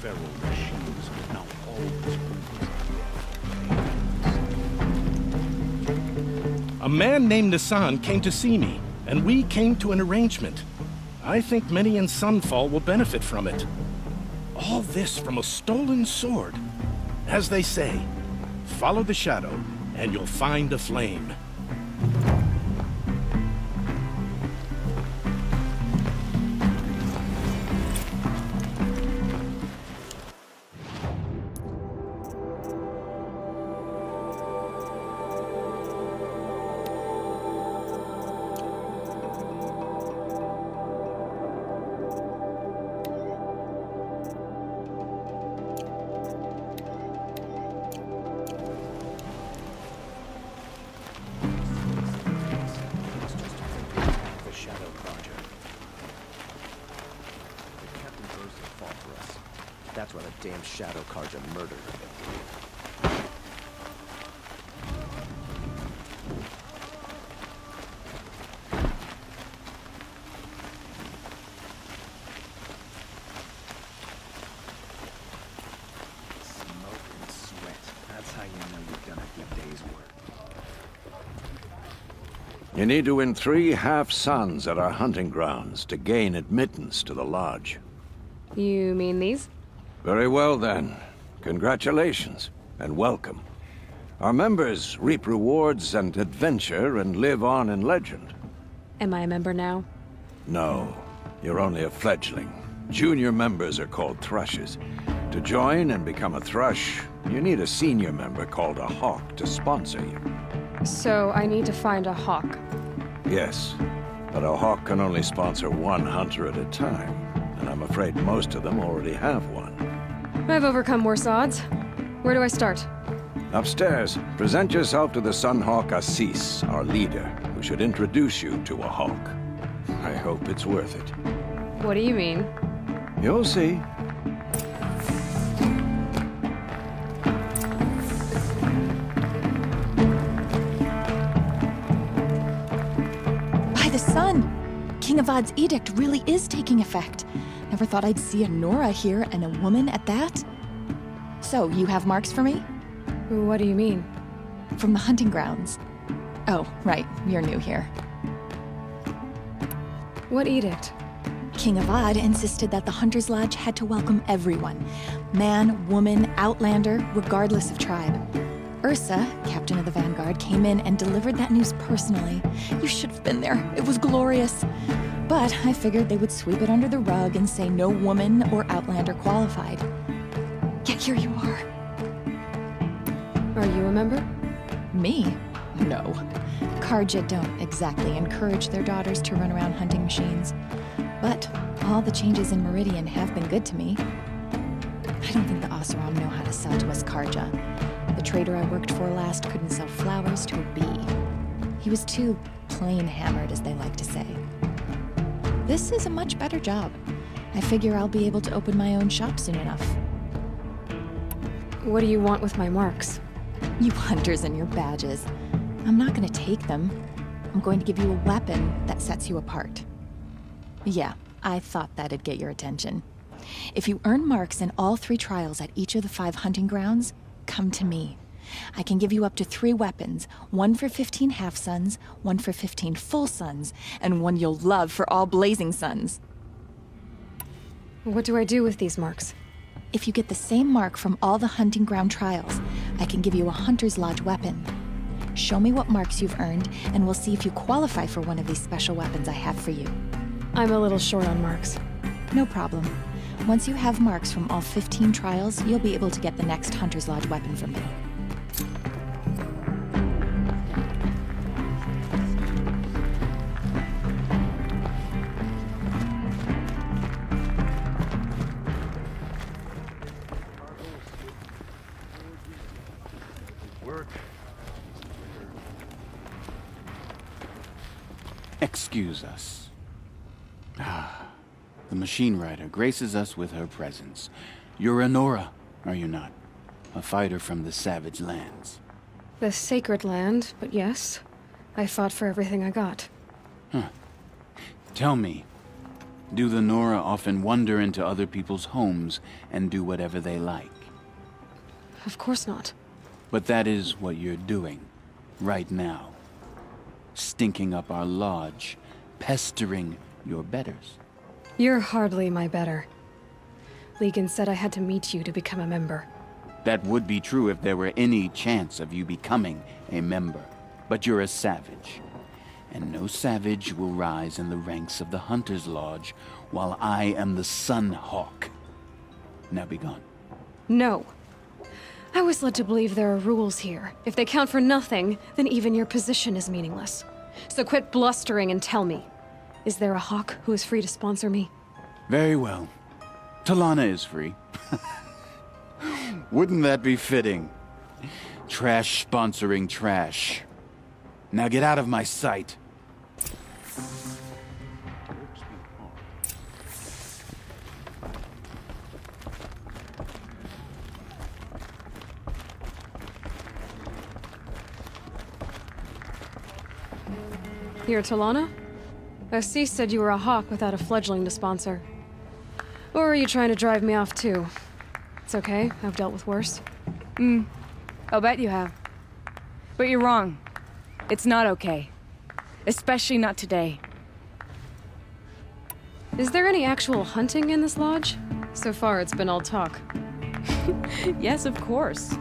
feral now A man named Nassan came to see me, and we came to an arrangement. I think many in Sunfall will benefit from it. All this from a stolen sword. As they say, follow the shadow, and you'll find a flame. Done a good day's work. You need to win three half-suns at our hunting grounds to gain admittance to the lodge. You mean these? Very well, then. Congratulations, and welcome. Our members reap rewards and adventure and live on in legend. Am I a member now? No, you're only a fledgling. Junior members are called thrushes. To join and become a thrush, you need a senior member called a hawk to sponsor you. So I need to find a hawk. Yes, but a hawk can only sponsor one hunter at a time, and I'm afraid most of them already have one. I've overcome worse odds. Where do I start? Upstairs, present yourself to the Sunhawk Ahsis, our leader, who should introduce you to a hawk. I hope it's worth it. What do you mean? You'll see. By the sun! King Avad's edict really is taking effect. Never thought I'd see a Nora here and a woman at that. So, you have marks for me? What do you mean? From the hunting grounds. Oh, right, you're new here. What edict? King Avad insisted that the Hunter's Lodge had to welcome everyone man, woman, outlander, regardless of tribe. Ursa, captain of the Vanguard, came in and delivered that news personally. You should have been there. It was glorious. But I figured they would sweep it under the rug and say no woman or outlander qualified. Yet here you are. Are you a member? Me? No. Carja don't exactly encourage their daughters to run around hunting machines. But all the changes in Meridian have been good to me. I don't think the Oseram know how to sell to us Carja. The trader I worked for last couldn't sell flowers to a bee. He was too plain hammered, as they like to say. This is a much better job. I figure I'll be able to open my own shop soon enough. What do you want with my marks? You hunters and your badges. I'm not gonna take them. I'm going to give you a weapon that sets you apart. Yeah, I thought that'd get your attention. If you earn marks in all three trials at each of the five hunting grounds, come to me. I can give you up to three weapons one for 15 half suns, one for 15 full suns, and one you'll love for all blazing suns. What do I do with these marks? If you get the same mark from all the hunting ground trials, I can give you a Hunter's Lodge weapon. Show me what marks you've earned, and we'll see if you qualify for one of these special weapons I have for you. I'm a little short on marks. No problem. Once you have marks from all 15 trials, you'll be able to get the next Hunter's Lodge weapon from me. Excuse us. Ah, the machine rider graces us with her presence. You're Anora, are you not? A fighter from the Savage Lands. The sacred land, but yes. I fought for everything I got. Huh. Tell me, Do the Nora often wander into other people's homes and do whatever they like? Of course not. But that is what you're doing, right now. Stinking up our lodge, pestering your betters. You're hardly my better. Legan said I had to meet you to become a member. That would be true if there were any chance of you becoming a member. But you're a savage. And no savage will rise in the ranks of the Hunter's Lodge while I am the Sun Hawk. Now be gone. No. I was led to believe there are rules here. If they count for nothing, then even your position is meaningless. So quit blustering and tell me. Is there a hawk who is free to sponsor me? Very well. Talanah is free. Wouldn't that be fitting? Trash sponsoring trash. Now get out of my sight. Here, Talanah? Ahsis said you were a hawk without a fledgling to sponsor. Or are you trying to drive me off too? It's okay, I've dealt with worse. Hmm. I'll bet you have. But you're wrong. It's not okay. Especially not today. Is there any actual hunting in this lodge? So far, it's been all talk. Yes, of course.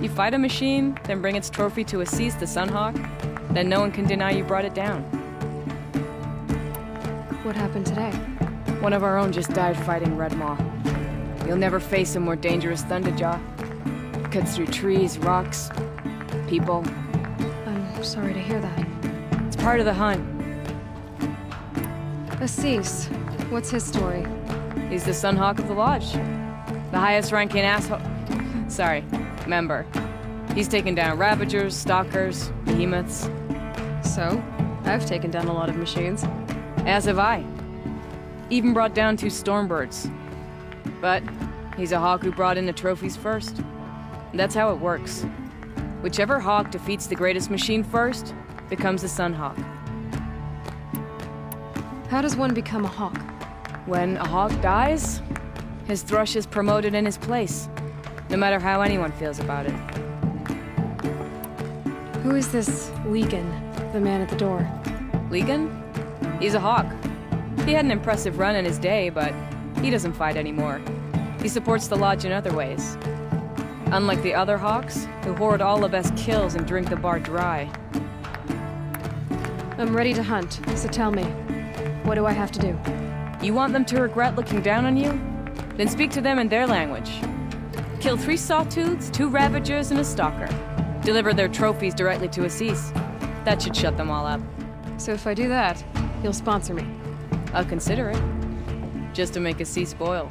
You fight a machine, then bring its trophy to Ahsis the Sunhawk, then no one can deny you brought it down. What happened today? One of our own just died fighting Red Maw. You'll never face a more dangerous Thunderjaw. Cuts through trees, rocks, people. I'm sorry to hear that. It's part of the hunt. Ahsis, what's his story? He's the Sunhawk of the Lodge. The highest ranking asshole. Sorry, member. He's taken down Ravagers, Stalkers, Behemoths. So, I've taken down a lot of machines. As have I. Even brought down two Stormbirds. But he's a hawk who brought in the trophies first. That's how it works. Whichever hawk defeats the greatest machine first becomes the Sunhawk. How does one become a hawk? When a hawk dies, his thrush is promoted in his place, no matter how anyone feels about it. Who is this Legan, the man at the door? Legan? He's a hawk. He had an impressive run in his day, but he doesn't fight anymore. He supports the lodge in other ways. Unlike the other hawks, who hoard all the best kills and drink the bar dry. I'm ready to hunt, so tell me, what do I have to do? You want them to regret looking down on you? Then speak to them in their language. Kill three sawtooths, two ravagers, and a stalker. Deliver their trophies directly to Ahsis. That should shut them all up. So if I do that, you'll sponsor me. I'll consider it. Just to make a sea spoil.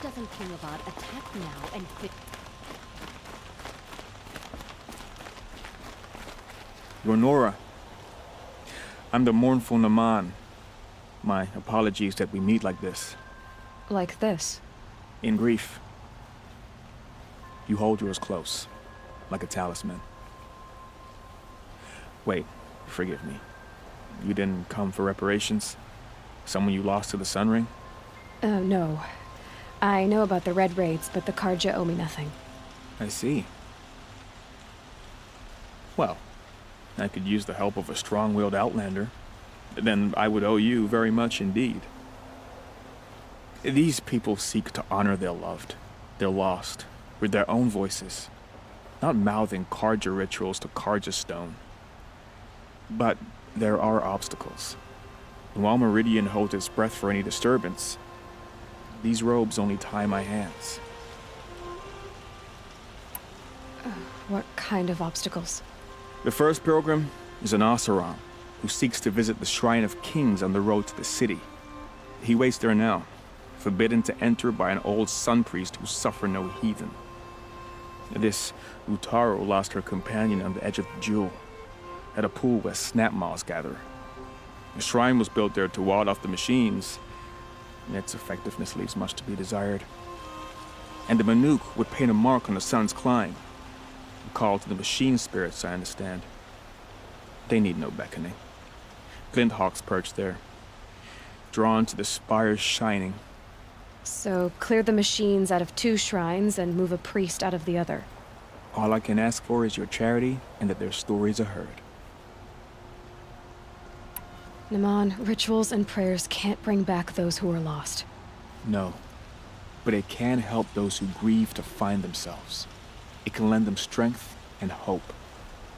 Why doesn't King Avad attack now and fi- Ronora. I'm the mournful Naman. My apologies that we meet like this, Like this. in grief. You hold yours close, like a talisman. Wait, forgive me. You didn't come for reparations? Someone you lost to the Sun Ring? Uh, no. I know about the Red Raids, but the Carja owe me nothing. I see. Well, I could use the help of a strong-willed outlander. Then I would owe you very much indeed. These people seek to honor their loved, their lost, with their own voices, not mouthing Carja rituals to Carja stone. But there are obstacles. And while Meridian holds its breath for any disturbance, these robes only tie my hands. What kind of obstacles? The first pilgrim is an Oseram who seeks to visit the Shrine of Kings on the road to the city. He waits there now, forbidden to enter by an old sun priest who suffer no heathen. This Utaru lost her companion on the edge of the jewel, at a pool where snapmaws gather. The shrine was built there to ward off the machines, and its effectiveness leaves much to be desired. And the Banuk would paint a mark on the sun's climb, a call to the machine spirits, I understand. They need no beckoning. Glint hawks perch there, drawn to the spire's shining. So, clear the machines out of two shrines and move a priest out of the other. All I can ask for is your charity and that their stories are heard. Naman, rituals and prayers can't bring back those who are lost. No. But it can help those who grieve to find themselves. It can lend them strength and hope,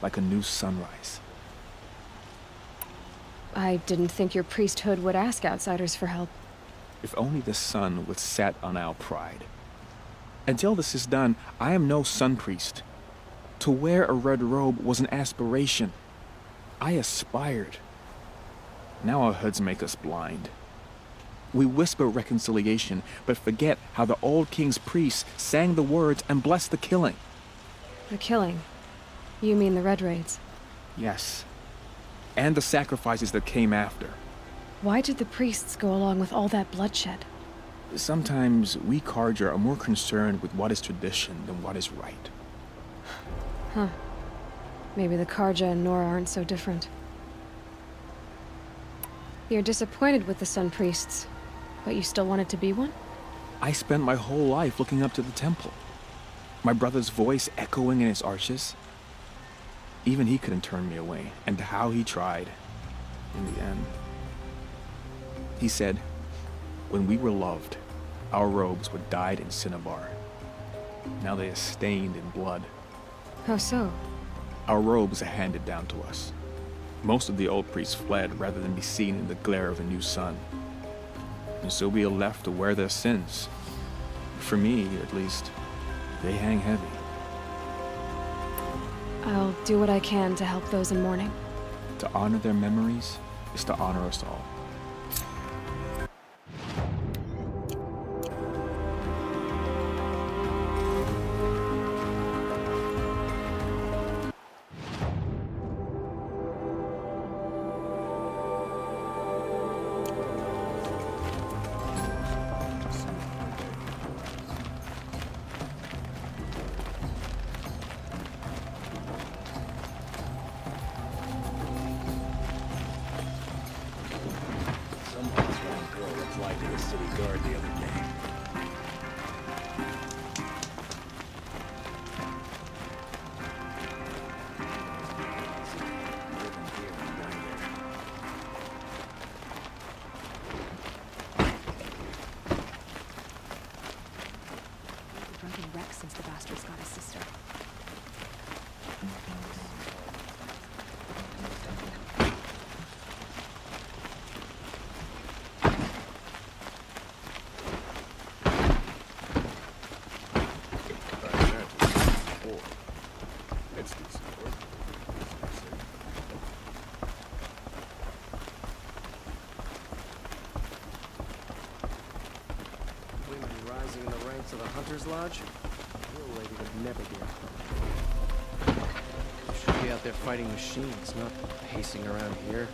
like a new sunrise. I didn't think your priesthood would ask outsiders for help. If only the sun would set on our pride. Until this is done, I am no sun priest. To wear a red robe was an aspiration. I aspired. Now our hoods make us blind. We whisper reconciliation, but forget how the old king's priests sang the words and blessed the killing. The killing? You mean the Red Raids? Yes. And the sacrifices that came after. Why did the priests go along with all that bloodshed? Sometimes we Carja are more concerned with what is tradition than what is right. Huh. Maybe the Carja and Nora aren't so different. You're disappointed with the Sun Priests, but you still wanted to be one? I spent my whole life looking up to the temple. My brother's voice echoing in its arches. Even he couldn't turn me away, and how he tried. In the end. He said, when we were loved, our robes were dyed in cinnabar. Now they are stained in blood. How so? Our robes are handed down to us. Most of the old priests fled rather than be seen in the glare of a new sun. And so we are left to wear their sins. For me, at least, they hang heavy. I'll do what I can to help those in mourning. To honor their memories is to honor us all. Hunter's Lodge? Your lady would never should be out there fighting machines, not pacing around here.